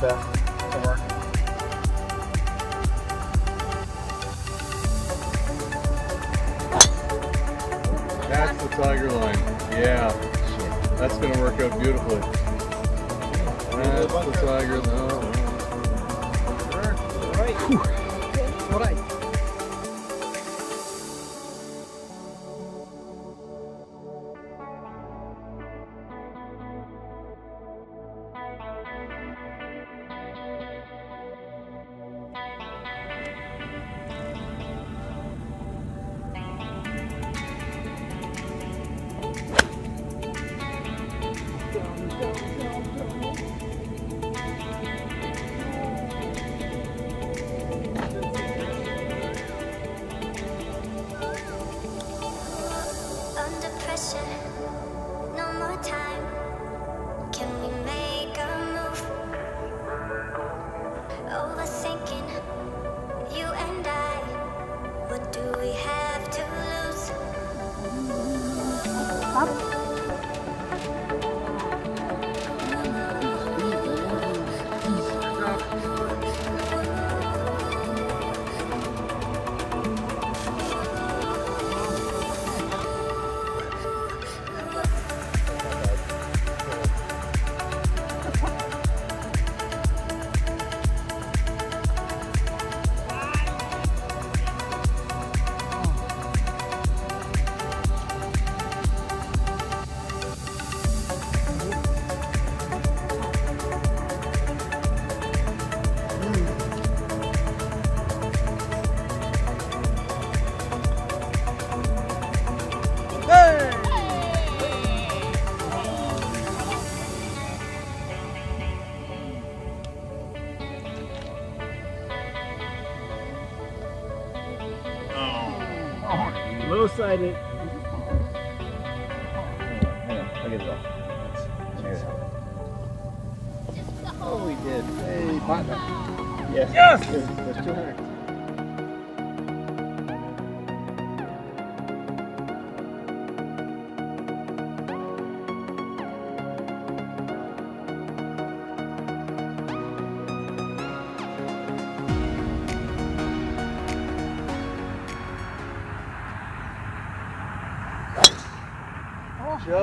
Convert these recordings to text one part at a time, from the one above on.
best. That's the tiger line. Yeah. That's gonna work out beautifully. That's the tiger line.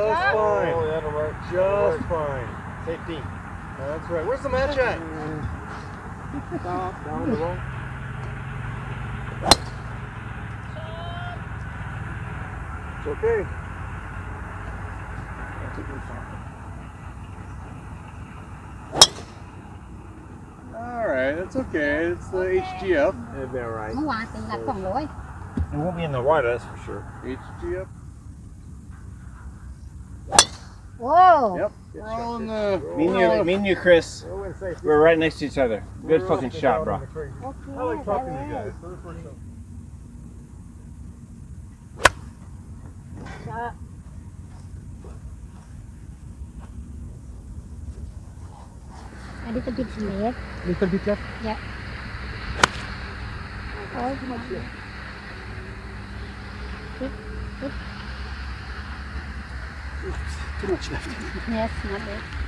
Just huh? fine. Oh, that'll work. Just that'll work. fine. Safety. That's right. Where's the match at? Stop. Down the roll. It's okay. Alright, that's okay. It's the okay. HGF. It'll be alright. It won't be in the water, that's for sure. HGF. Whoa. Yep. We're all in the. Me and you, me and you, Chris. We're right next to each other. Good we're fucking shot, bro. Okay, I like talking to you guys for the first A little bit left. Little bit left. Yeah. Oh, too much. Good. Good. Oops. Too much left. yes หม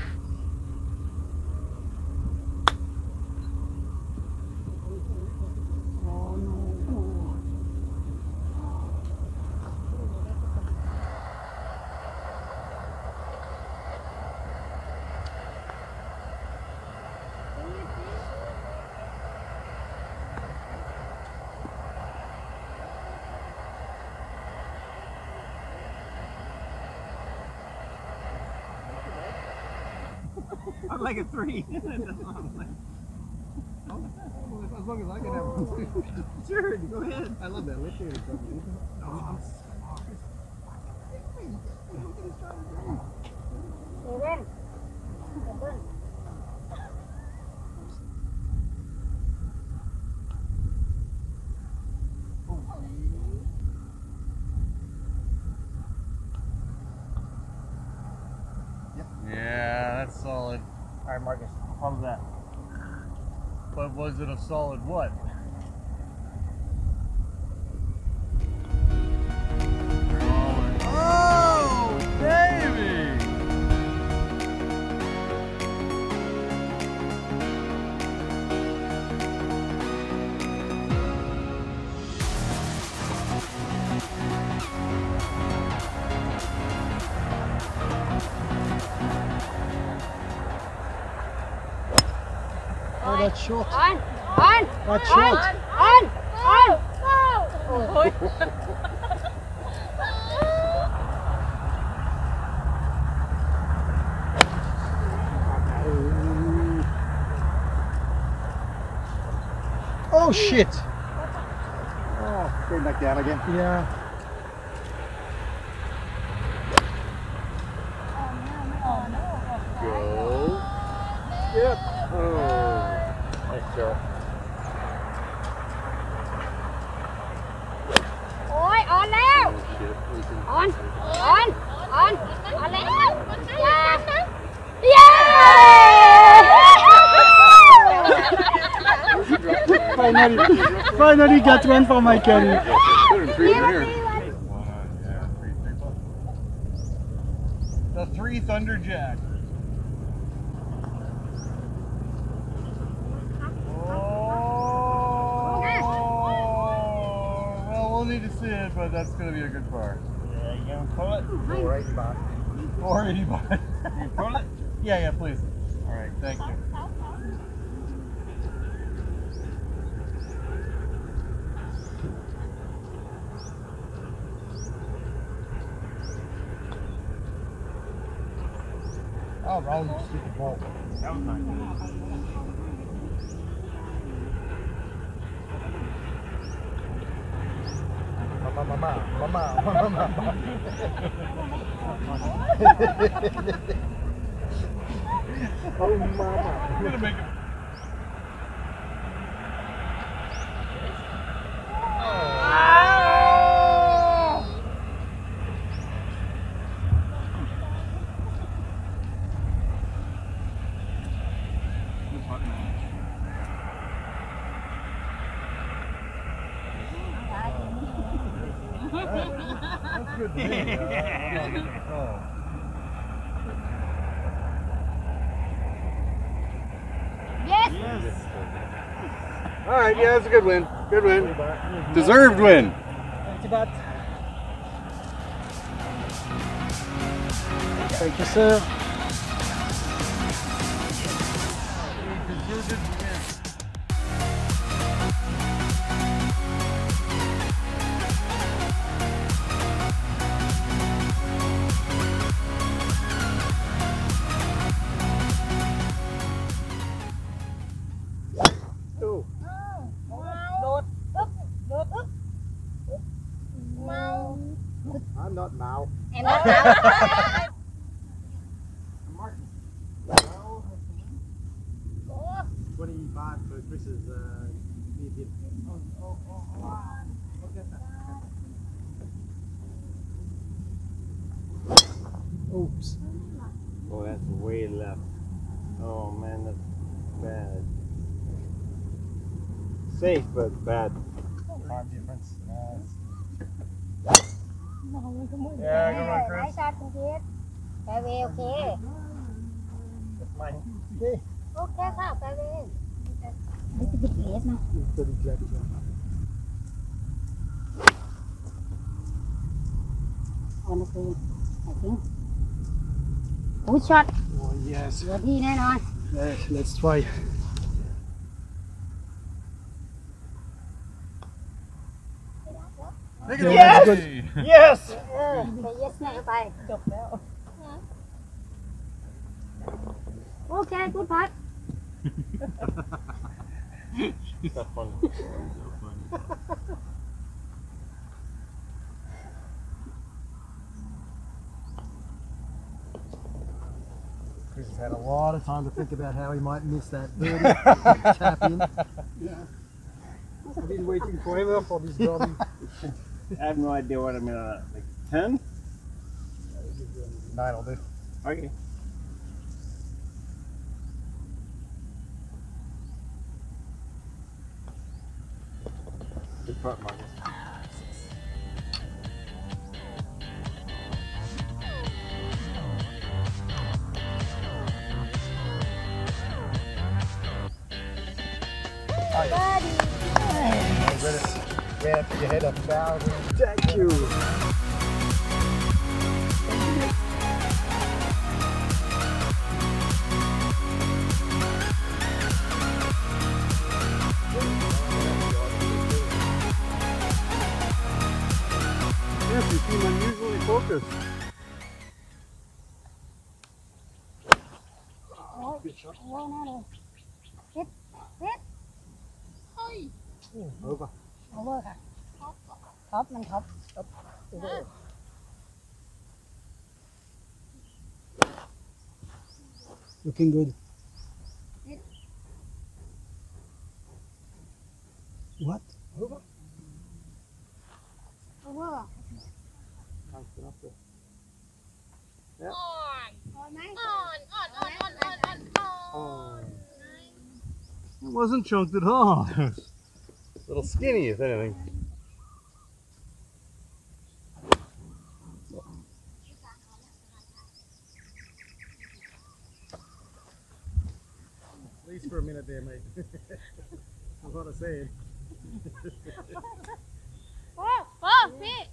like a three. As long as I can have Sure, go ahead. I love that. Let's hear it. Oh, Seven. Seven. Yeah, that's solid. All right, Marcus. How's that? But was it a solid what? Oh, baby! Oh, that shot. On. On. That On. On. On. Oh, oh shit. Oh, straight back down again. Yeah. Go. Yep. Oh. Nice Joe. Finally, finally got one for my Kelly. Yeah, put him three from. The three Thunderjack. Oh, well, we'll need to see it, but that's going to be a good par. Yeah, you gonna pull it? Four eighty baht. 480 baht. You pull it? Yeah, yeah, please. All right, thank you. Oh, I'll just hit the ball. That was nice. Mama, mama, mama, mama, mama. oh, mama. I'm going to make it. That's good to me. Uh, oh. yes Yes. All right, yeah, that's a good win. Good win. Deserved win. 20 baht. Thank you, sir. Martin. Oh, oh, oh, that. Oops. Oh, that's way left. Oh man, that's bad. Safe but bad. Time difference. Yeah, go run, Chris. Nice shot from kid. That way, okay. That's mine. Okay. Oh, catch up, that way. This is the place now. It's very glad to Honestly, I think. Good shot. Oh, yes. Ready, then on. Yes, let's try. Yes! yes! Yes not if I don't Okay, good pot. She's so funny. Chris has had a lot of time to think about how he might miss that birdie tap in. Yeah. I've been waiting forever for this birdie. I have no idea what I'm gonna like ten. Nine will do. Okay. Good putt, Marcus. Ran up to your head. Thank you. Yes, you seem unusually focused. Thấp, mình thấp. Looking good. What? Over. Over. It wasn't chunked at all. a little skinny, if anything. For a minute there, mate. That's what I said. Oh, oh, fit.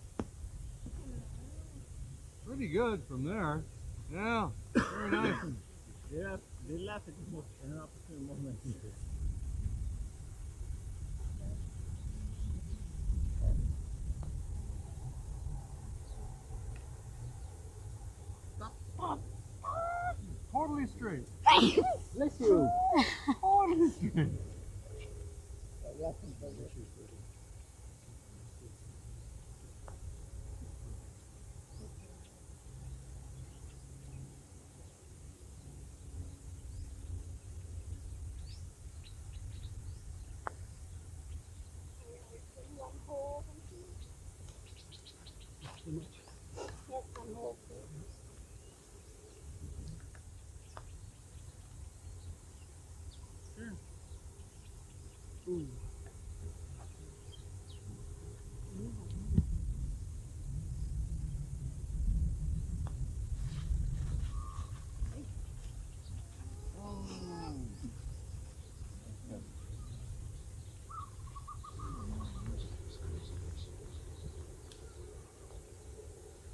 Pretty good from there. Yeah, very nice. Yeah, they left it in an opportune moment. Straight. Bless you. Totally straight.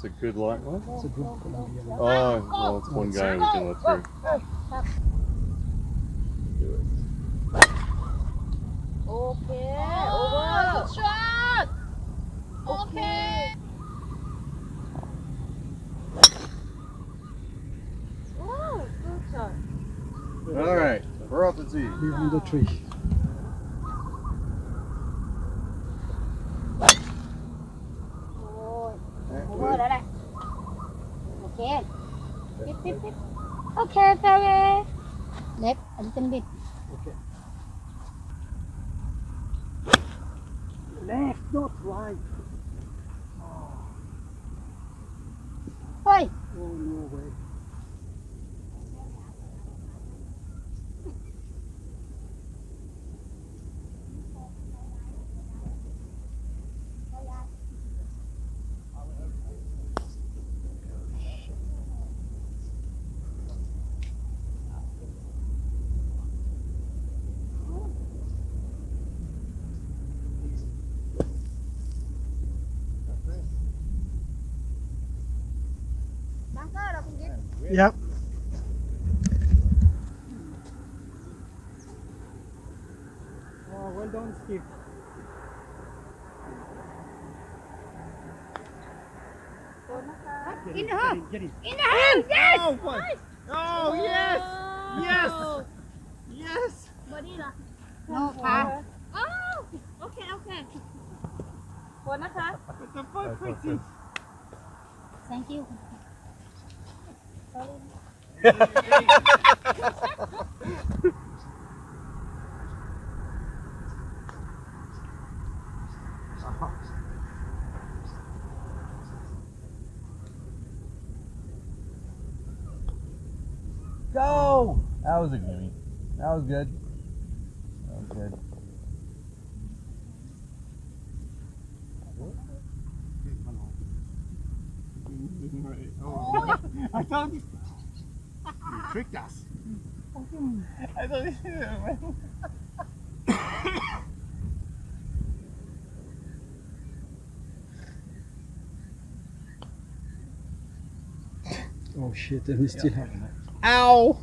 That's a good line. What? That's a good Oh, well, it's one guy we can let through. Okay, Oh, Good shot. Okay. Oh, good shot. All right, we're off the tee. on the tree. Left, Yep. Oh, well done, Steve. Go! That was a gimme. That was good. That was good. Right. Oh, I thought you, you tricked us. I thought you Oh shit, den är still här. Ow!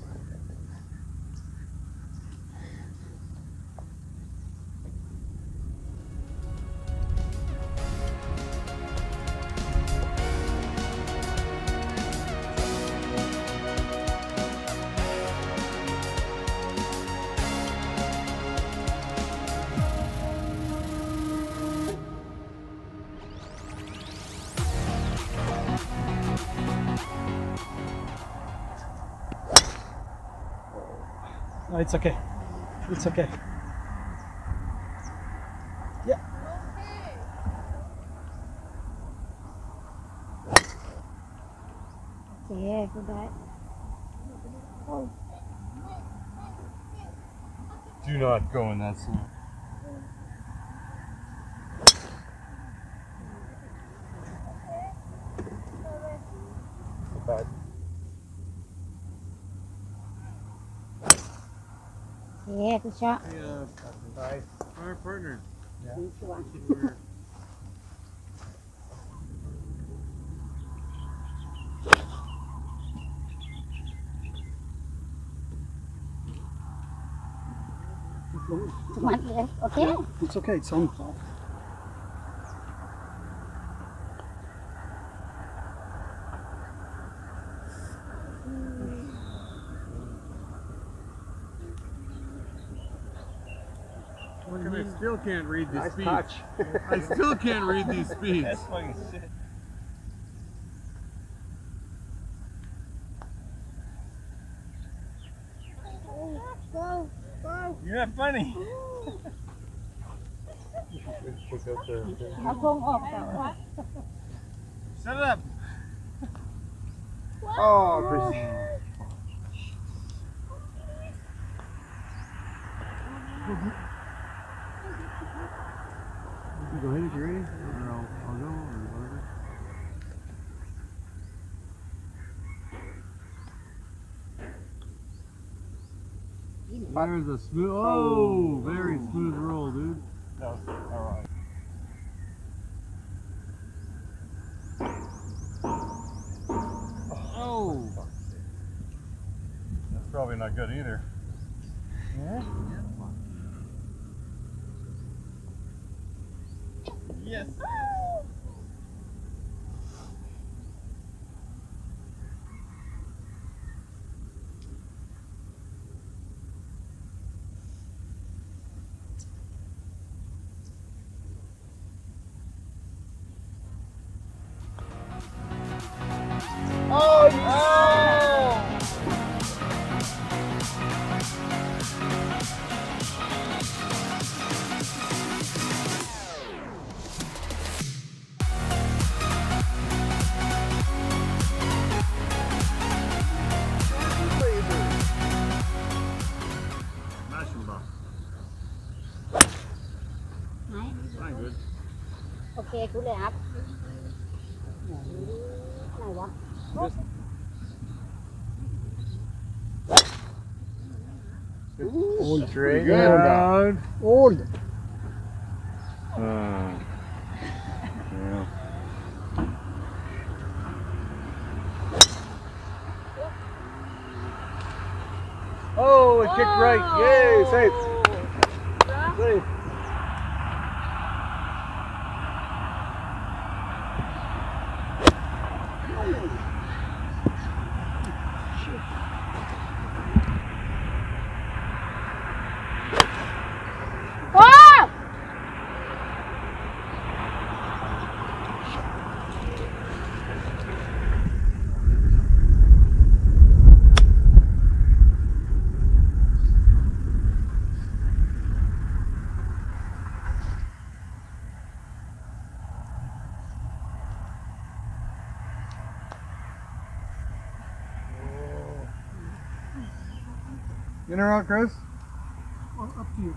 It's okay. It's okay. Yeah. Yeah, good that. Do not go in that slope. Bad. Yeah, good shot. Yeah, Nice. our partner. Too much left. Okay. It's okay, it's on. still can't read the nice speech. Touch. I still can't read these speeds. That's fucking shit. You're not funny. I'll. Shut up. Oh, Christine. Go ahead if you're ready, or I'll, I'll go, or whatever. There's a smooth. Oh, very smooth roll, dude. That was alright. Oh. That's probably not good either. Yes. ดเลยครับ In or out, Chris? up to you.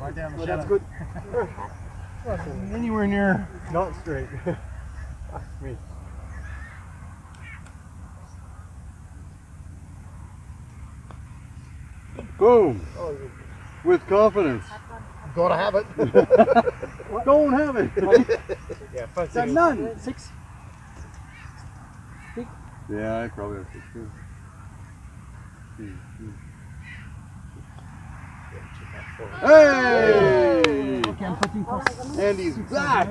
Right down the Oh, that's good. Anywhere near not straight. Me. Boom. Oh, With confidence. Gotta have it. Don't have it. yeah, first. None. Six. Yeah, I probably have six too. Hey! Okay, I'm putting first. And he's back.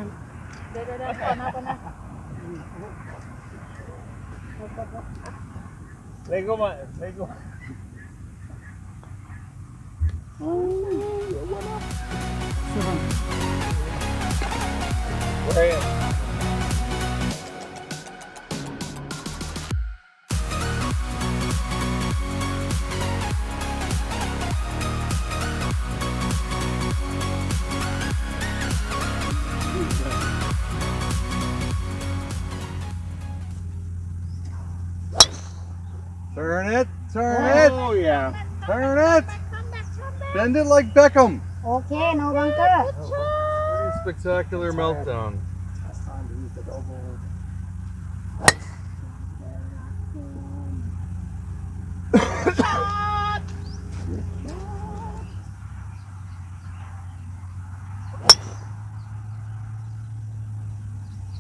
Lego, Lego. Seven. Where are Bend it like Beckham. Okay, no bunker. Oh, pretty spectacular meltdown.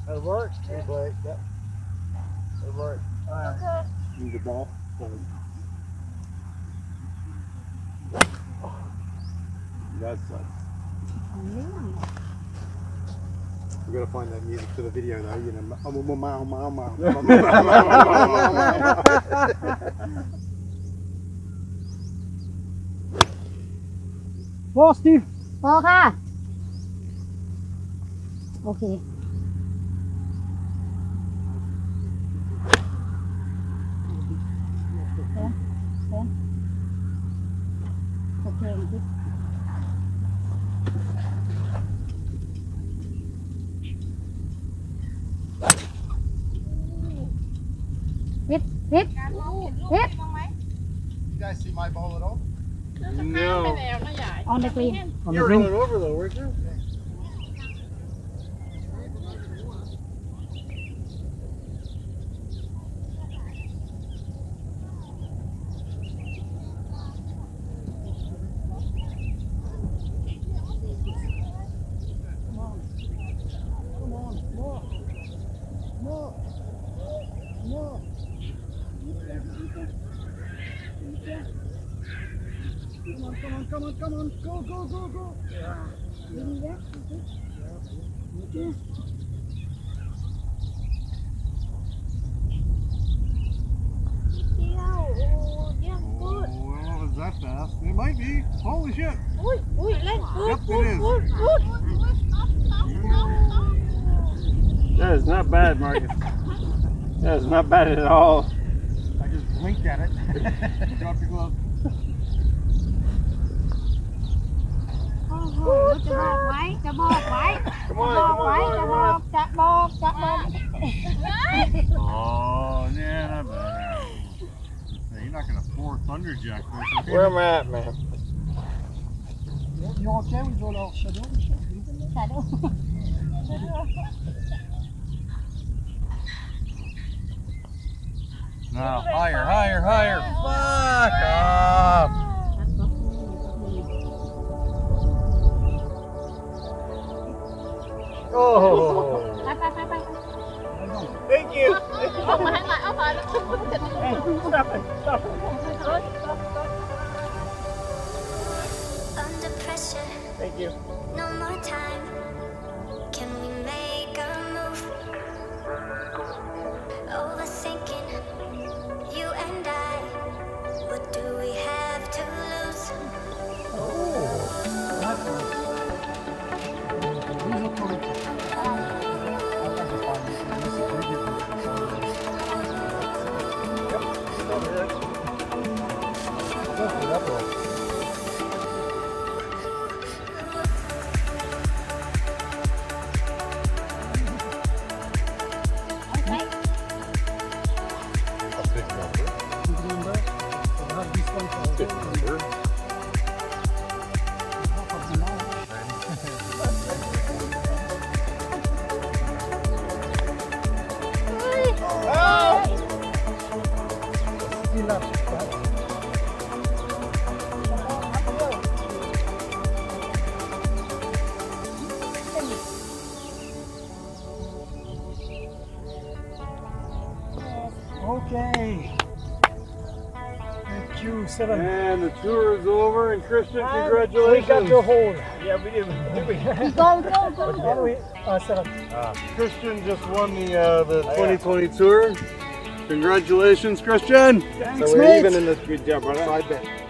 It worked. It. Yep. It worked. All right. Okay. Need the ball. That sucks. We gotta find that music for the video though, you know. Um, um, um, um, um. Ball, Steve. พอ on the green. On You were going over though, weren't you? Come on, more. More. More come on, come on, go, go, go, go. Yeah. Yeah. Yeah. Fast. It might be. Holy shit. Oi, oi, let's go. Yep, it is. Go, go, go. That is not bad, Marcus. that is not bad at all. I just blinked at it. Drop your glove. หจะบอกไว้ จะบอกไว้ จะบอกไว้ จะบอก จะบอก จะบอก Oh, yeah, not bad. Hey, you're not gonna pour thunderjack this. Where am I at, man? You're okay with all our shadow? สาธุ No, higher, higher, higher. Fuck off. ไปไปไปไป Thank you. เอามาให้หน่อยเอามาแล้ว Hey, stop it. Stop it. Under pressure, Thank you. no more time. Tour is over, and Christian, congratulations. We got the hole. Yeah, we did. go go go How do we? Uh, seven. Christian just won the uh, the 2020 tour. Congratulations, Christian. Thanks, so we're mate. even in this. Good job, brother. Side bet.